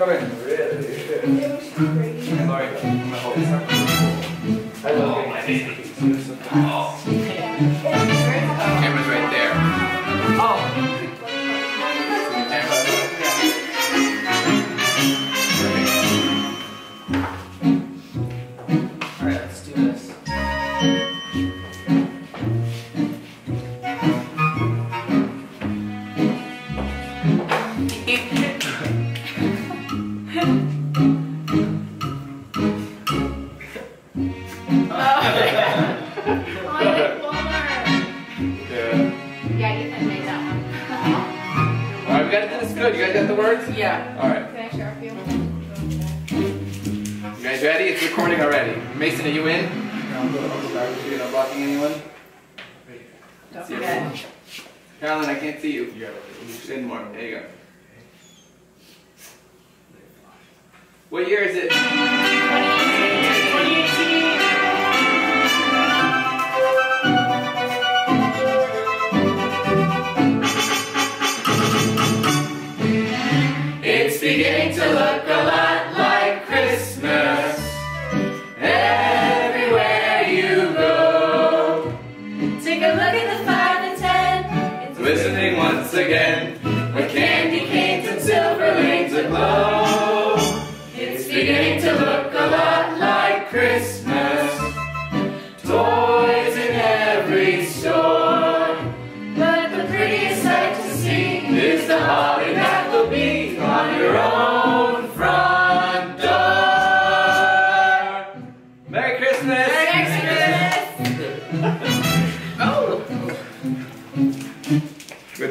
Come in. Really? Sorry, gonna hold. I love my baby. Yeah. Yeah, you can make that one. Alright, we gotta do this good. You guys got the words? Yeah. Alright. Can I share a few? You guys ready? It's recording already. Mason, are you in? You're not blocking anyone? Don't See forget. everyone? Carolyn, I can't see you. Yeah. In more. There you go. What year is it? Beginning to look a lot like Christmas everywhere you go. Take a look at the 5 and 10. It's Listening once again, with candy canes and silver lanes aglow. It's beginning to look a lot like Christmas. Toys in every store. But the prettiest sight to see is the holly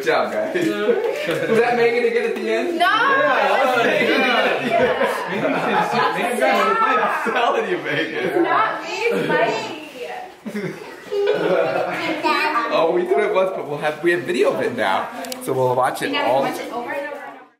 job, guys. Was that Megan to get at the end? No! Yeah, Megan. Yeah. I'm telling you, Megan. Not me, it's Mikey. Oh, we did it once, but we'll have we have video of it now, so we'll watch it We all. watch it over